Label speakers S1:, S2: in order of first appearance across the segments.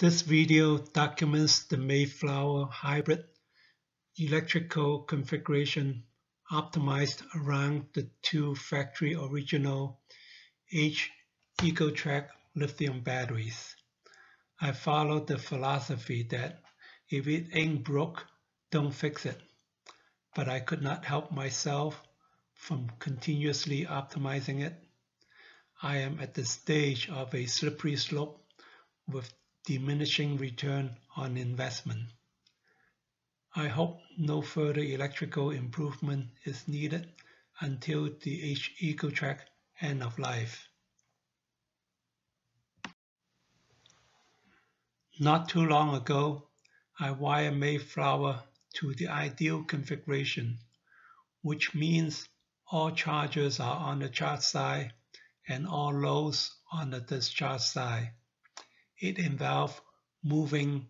S1: This video documents the Mayflower hybrid electrical configuration optimized around the two factory original H Ecotrek lithium batteries. I followed the philosophy that if it ain't broke, don't fix it. But I could not help myself from continuously optimizing it. I am at the stage of a slippery slope with diminishing return on investment. I hope no further electrical improvement is needed until the H Ecotrek end of life. Not too long ago, I wired Mayflower to the ideal configuration, which means all chargers are on the charge side and all loads on the discharge side. It involves moving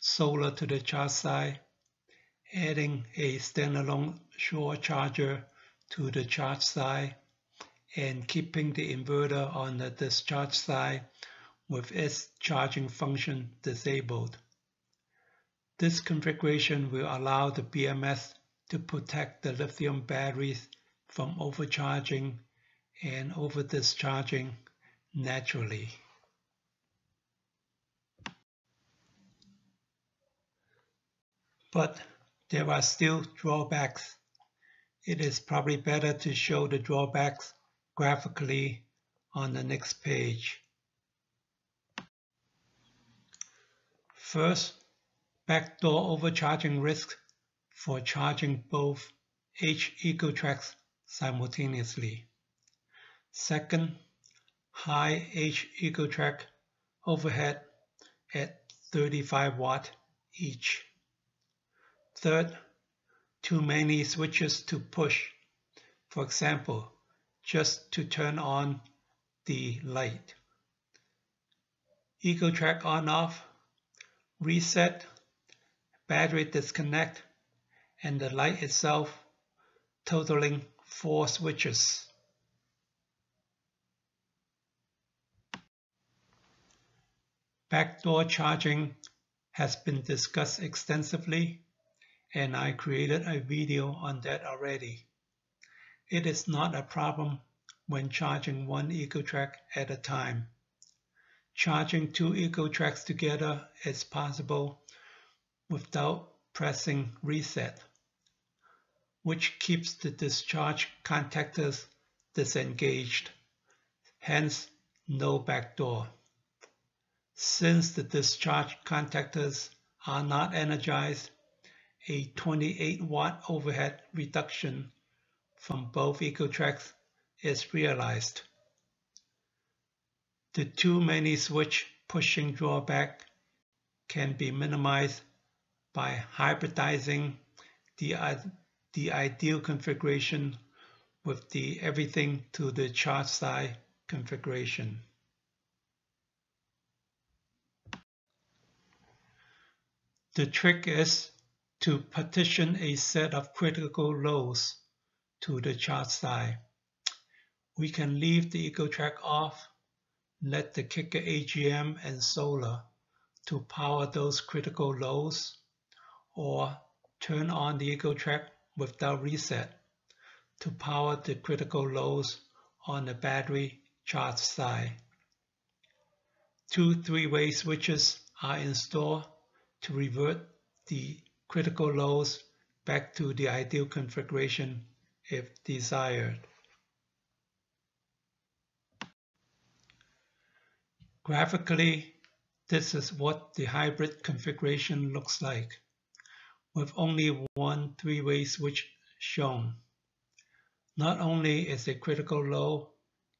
S1: solar to the charge side, adding a standalone shore charger to the charge side, and keeping the inverter on the discharge side with its charging function disabled. This configuration will allow the BMS to protect the lithium batteries from overcharging and over discharging naturally. But there are still drawbacks. It is probably better to show the drawbacks graphically on the next page. First, backdoor overcharging risk for charging both H Ecotreks simultaneously. Second, high H Ecotrek overhead at 35 watt each. Third, too many switches to push. For example, just to turn on the light. Ecotrek on off, reset, battery disconnect, and the light itself totaling four switches. Backdoor charging has been discussed extensively and I created a video on that already. It is not a problem when charging one Ecotrek at a time. Charging two Ecotreks together is possible without pressing reset, which keeps the discharge contactors disengaged, hence no backdoor. Since the discharge contactors are not energized, a 28 watt overhead reduction from both Ecotreks is realized. The too many switch pushing drawback can be minimized by hybridizing the, the ideal configuration with the everything to the charge side configuration. The trick is to partition a set of critical loads to the charge side. We can leave the Ecotrek off, let the kicker AGM and solar to power those critical loads, or turn on the Ecotrek without reset to power the critical loads on the battery charge side. Two three-way switches are installed to revert the critical loads back to the ideal configuration if desired. Graphically, this is what the hybrid configuration looks like, with only one three-way switch shown. Not only is a critical load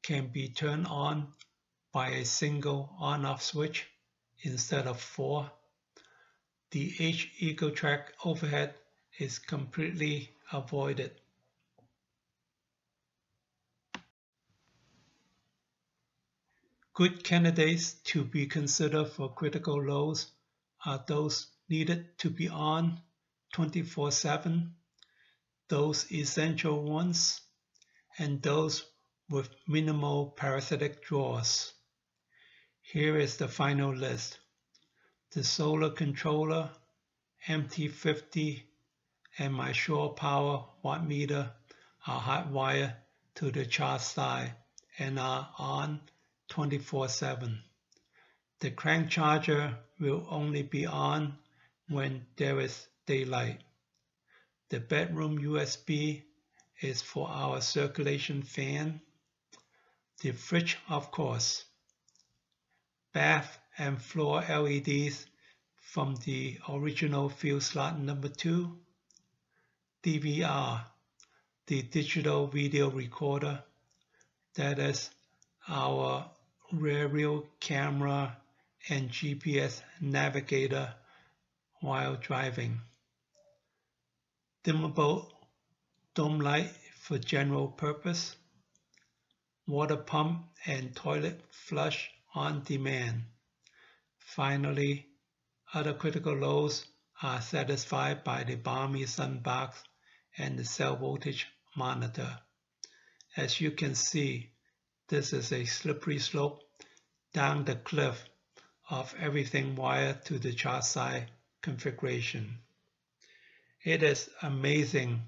S1: can be turned on by a single on-off switch instead of four, the H Ecotrek overhead is completely avoided. Good candidates to be considered for critical loads are those needed to be on 24-7, those essential ones, and those with minimal parasitic draws. Here is the final list. The solar controller, MT50, and my shore power watt meter are hotwired to the charge side and are on 24-7. The crank charger will only be on when there is daylight. The bedroom USB is for our circulation fan. The fridge, of course. Bath and floor LEDs from the original field slot number 2. DVR, the digital video recorder. That is our rear camera and GPS navigator while driving. Dimmable dome light for general purpose. Water pump and toilet flush on demand. Finally, other critical loads are satisfied by the Balmy Sun box and the cell voltage monitor. As you can see, this is a slippery slope down the cliff of everything wired to the chart side configuration. It is amazing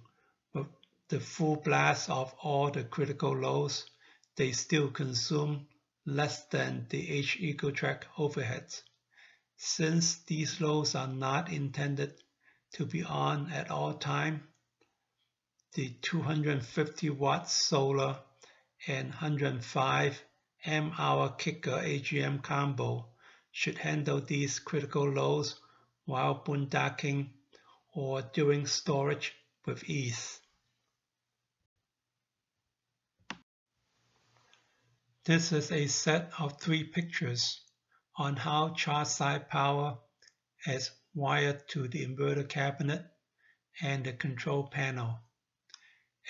S1: with the full blast of all the critical loads, they still consume less than the H Ecotrek overheads. Since these loads are not intended to be on at all time, the 250 watt solar and 105 amp hour kicker AGM combo should handle these critical loads while boondocking or during storage with ease. This is a set of three pictures on how charge side power is wired to the inverter cabinet and the control panel.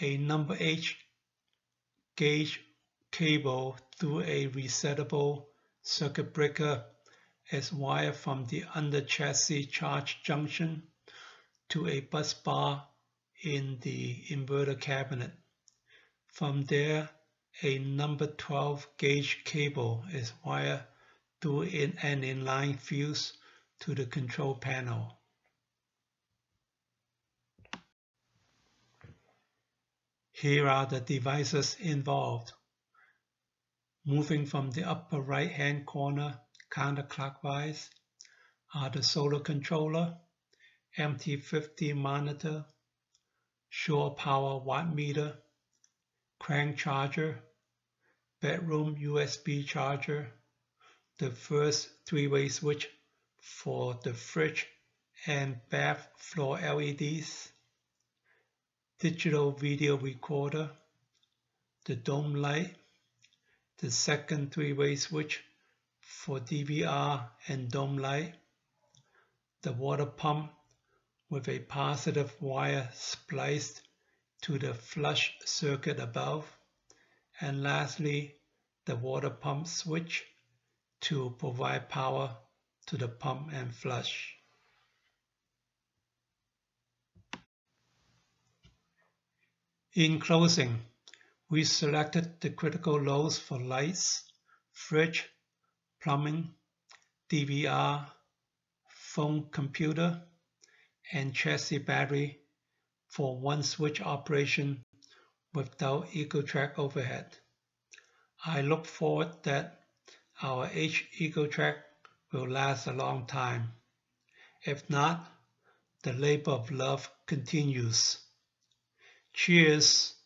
S1: A number H gauge cable through a resettable circuit breaker is wired from the under chassis charge junction to a bus bar in the inverter cabinet. From there, a number 12 gauge cable is wired through an inline fuse to the control panel. Here are the devices involved. Moving from the upper right hand corner counterclockwise are the solar controller, MT50 monitor, shore power watt meter, crank charger, bedroom USB charger, the first three-way switch for the fridge and bath floor LEDs, digital video recorder, the dome light, the second three-way switch for DVR and dome light, the water pump with a positive wire spliced to the flush circuit above, and lastly, the water pump switch to provide power to the pump and flush. In closing, we selected the critical loads for lights, fridge, plumbing, DVR, phone computer, and chassis battery for one switch operation without Ecotrek overhead. I look forward that our H Ecotrek will last a long time. If not, the labor of love continues. Cheers!